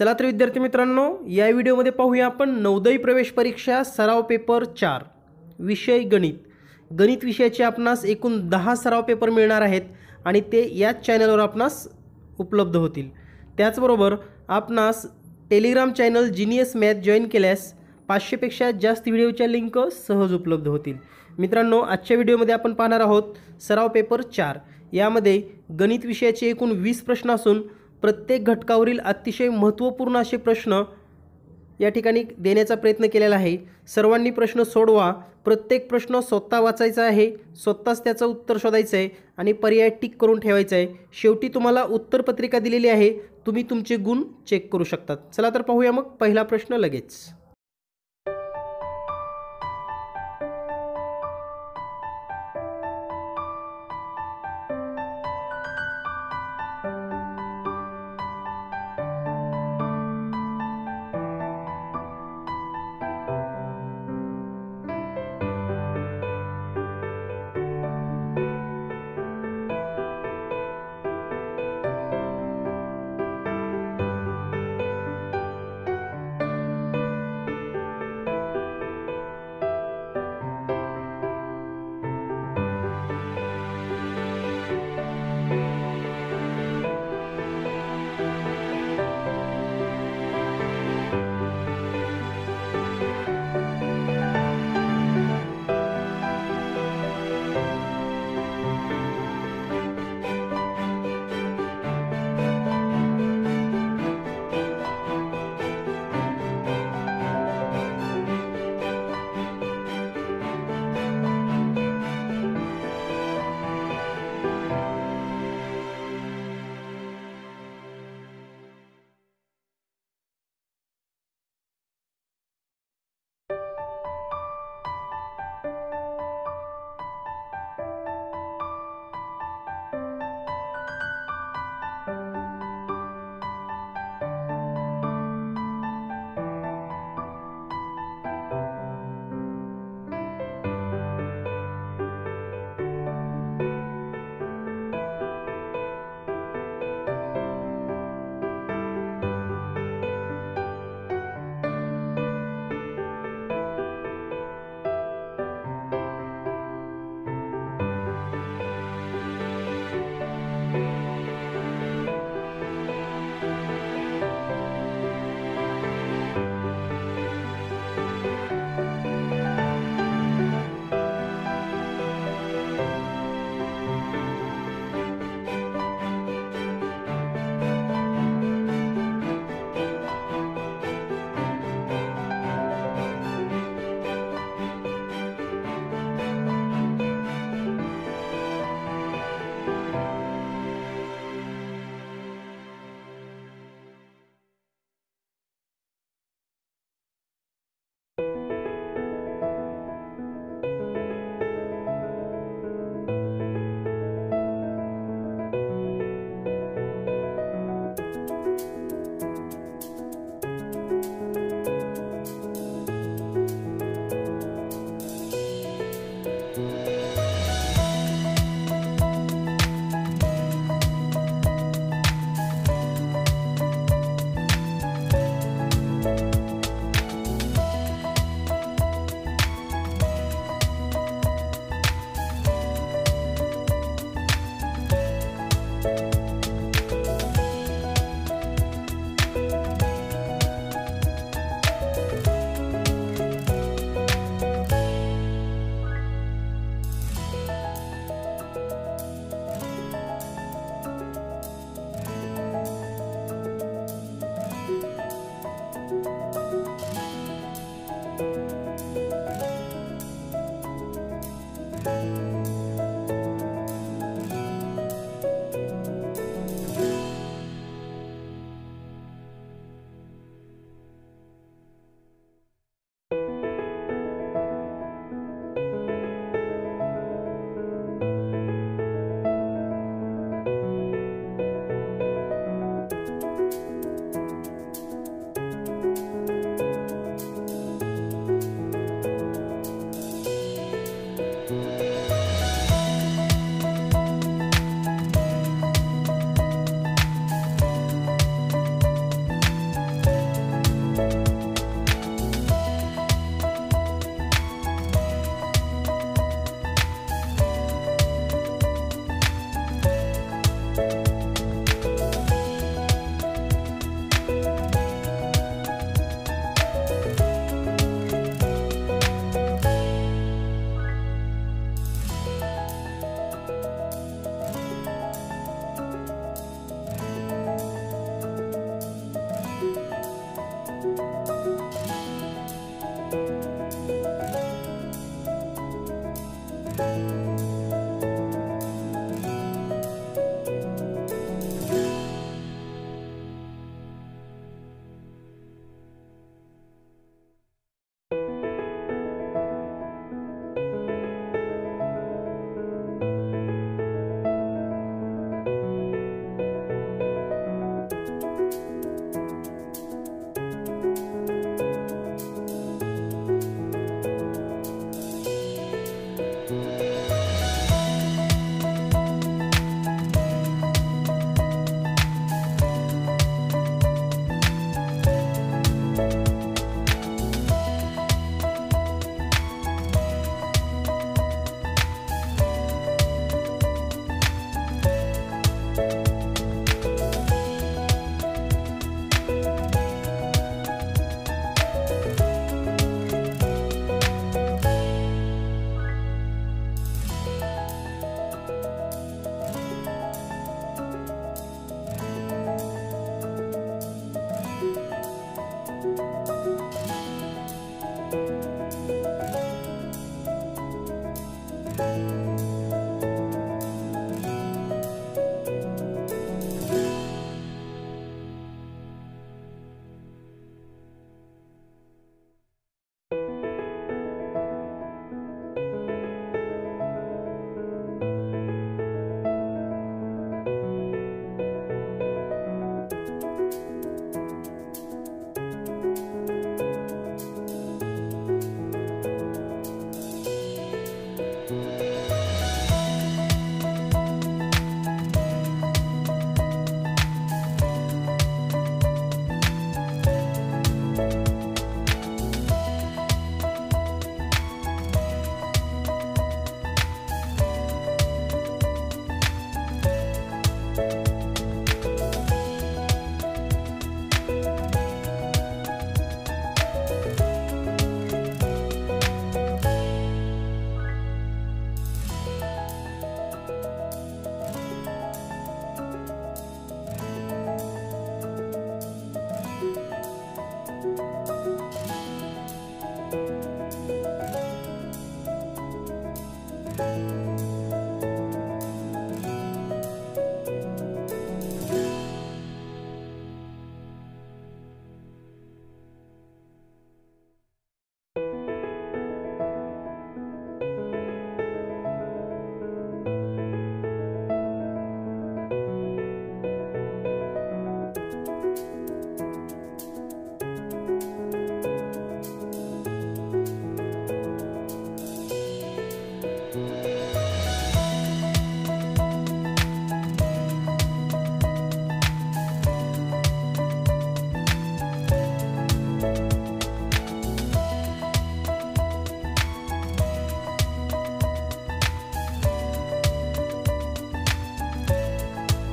चला तर विद्यार्थी मित्रांनो या व्हिडिओमध्ये पाहूया आपण नवोदय प्रवेश परीक्षा सराव पेपर चार विषय गणित. गणित विषयाचे आपणास एकूण दहा सराव पेपर मिळणार आहेत आणि ते याच चॅनलवर आपणास उपलब्ध होतील. त्याचबरोबर आपणास Telegram channel genius math join केल्यास पाचशेपेक्षा जास्त व्हिडिओच्या लिंक सहज उपलब्ध होतील. मित्रांनो आजच्या व्हिडिओमध्ये आपण पाहणार आहोत सराव पेपर चार. यामध्ये गणित विषयाचे एकूण वीस प्रश्न असून प्रत्येक घटकावरील अतिशय महत्त्वपूर्ण असे प्रश्न या ठिकाणी देण्याचा प्रयत्न केलेला आहे. सर्वांनी प्रश्न सोडवा. प्रत्येक प्रश्न स्वतः वाचायचा आहे. स्वतःच त्याचं उत्तर शोधायचं आहे आणि पर्याय टिक करून ठेवायचं आहे. शेवटी तुम्हाला उत्तरपत्रिका दिलेली आहे. तुम्ही तुमचे गुण चेक करू शकतात. चला तर पाहूया मग पहिला प्रश्न लगेच.